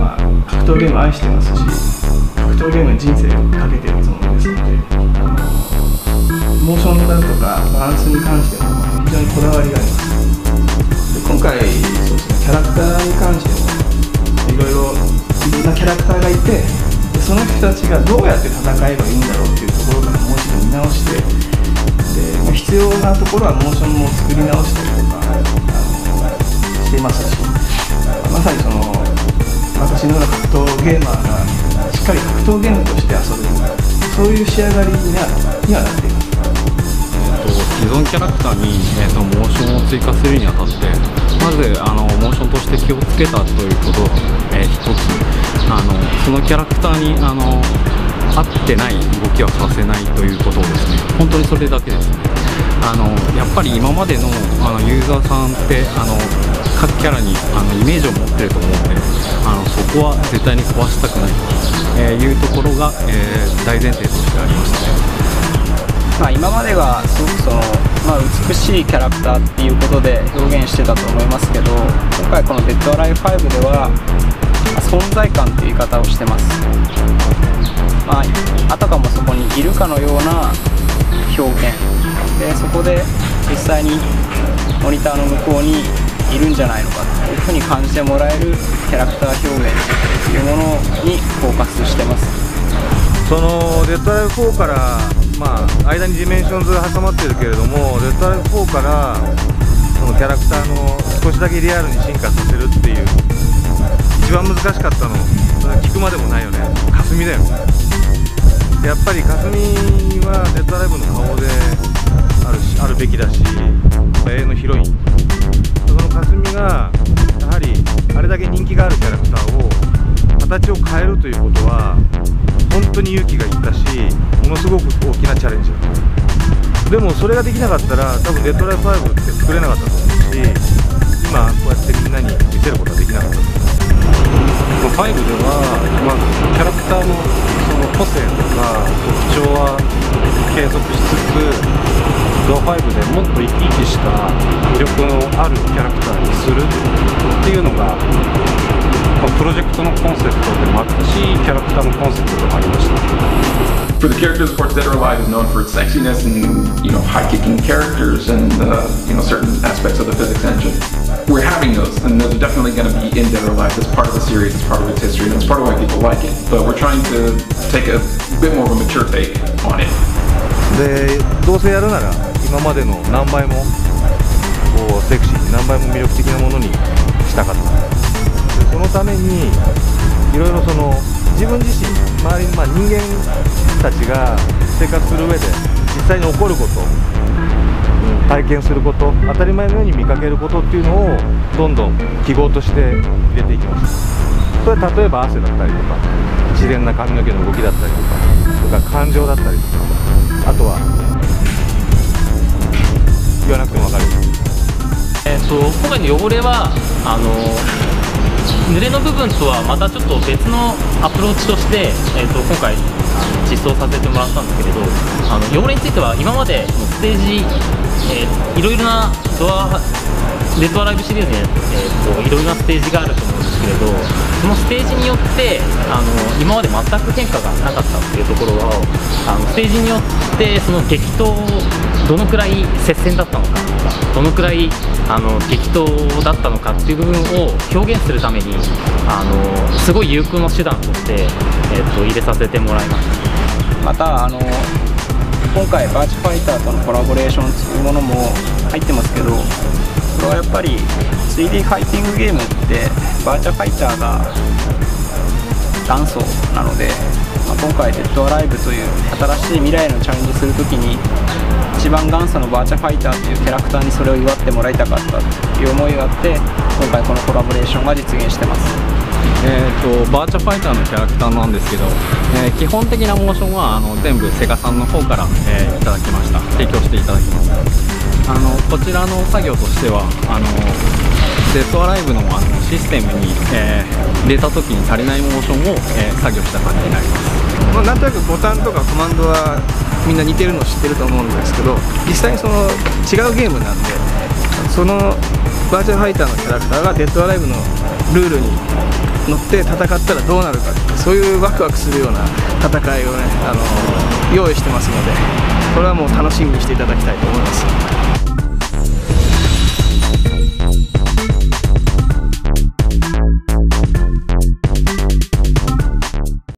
まあ、格闘ゲームを愛してますし格闘ゲームに人生をかけてるつもりですのであのモーションだとかバランスに関しても非常にこだわりがあります。で今回そうですねキャラクターに関してもいろいろいろんなキャラクターがいてその人たちがどうやって戦えばいいんだろうっていうところからもう一度見直してで必要なところはモーションも作り直したりとかしてますしまさにその私のような格闘ゲーマーがしっかり格闘ゲームとして遊べるそういう仕上がりにはなっています。既存キャラクターに、えーと、モーションを追加するにあたってまずあのモーションとして気をつけたということが、えー、一つあのそのキャラクターにあの合ってない動きはさせないということをですね本当にそれだけですあのやっぱり今までのあのユーザーさんってあの各キャラにあのイメージを持ってると思うのであのそこは絶対に壊したくないと、えいうところが、えー、大前提としてありましたねまあ、今までがすごくその、まあ、美しいキャラクターっていうことで表現してたと思いますけど今回この「デッドアライブ5」では存在感っていう言い方をしてます。まああたかもそこにいるかのような表現。でそこで実際にモニターの向こうにいるんじゃないのかというふうに感じてもらえるキャラクター表現というものにフォーカスしてます。そのデッドオアアライブ4からまあ間にディメンションズが挟まってるけれどもデッドオアアライブ4からそのキャラクターの少しだけリアルに進化させるっていう一番難しかったのそれは聞くまでもないよね。霞だよやっぱり霞はデッドライブの顔であるしあるべきだし永遠のヒロイン。その霞がやはりあれだけ人気があるキャラクターを形を変えるということは本当に勇気がいったしものすごく大きなチャレンジだったでもそれができなかったら多分デッドライブ5って作れなかったと思うし今こうやってみんなに見せることはできなかったと思う。5では、まあ、キャラクターのその個性とか特徴は継続しつつドア5でもっと生き生きした魅力のあるキャラクターにするっていうのがまあ、プロジェクトのコンセプトでもあったしキャラクターのコンセプトでもありました For the characters, of course, Dead or Alive is known for its sexiness and you know high-kicking characters and uh, you know certain aspects of the physics engine. We're having those, and those are definitely going to be in Dead or Alive. It's part of the series, it's part of its history, and it's part of why people like it. But we're trying to take a bit more of a mature take on it. でどうせやるなら今までの何倍もこうセクシー何倍も魅力的なものにしたかった。そのためにいろいろその自分自身周りのまあ人間たちが生活する上で実際に起こること、うん、体験すること当たり前のように見かけることっていうのをどんどん記号として入れていきます。それは例えば汗だったりとか自然な髪の毛の動きだったりとかとか感情だったりとかあとは言わなくても分かる。えーと、今回の汚れはあの濡れの部分とはまたちょっと別のアプローチとして、えーと、今回実装させてもらったんですけれどあの汚れについては今までのステージ、えー、いろいろなドアレッドアライブシリーズに、えーと、いろいろなステージがあると思うんですけれどそのステージによってあの今まで全く変化がなかったっていうところをあのステージによってその激闘どのくらい接戦だったのかどのくらいあの激闘だったのかっていう部分を表現するためにあのすごい有効の手段として、えー、と入れさせてもらいました。またあの今回バーチファイターとのコラボレーションっていうものも入ってますけどこれはやっぱり 3D ファイティングゲームってバーチャファイターが元祖なので、まあ、今回デッドアライブという新しい未来へのチャレンジするときに一番元祖のバーチャファイターというキャラクターにそれを祝ってもらいたかったという思いがあって今回このコラボレーションが実現してます。えーと、バーチャファイターのキャラクターなんですけど、えー、基本的なモーションはあの全部セガさんの方から、えー、いただきました。提供していただきます。あのこちらの作業としてはあのデッドアライブのあのシステムに、えー、入れた時に足りないモーションを、え作業した感じになります。まあ、なんとなくボタンとかコマンドはみんな似てるの知ってると思うんですけど実際にその違うゲームなんでそのバーチャルファイターのキャラクターがデッドアライブのルールに乗って戦ったらどうなるかってそういうワクワクするような戦いをねあの用意してますのでこれはもう楽しみにしていただきたいと思います。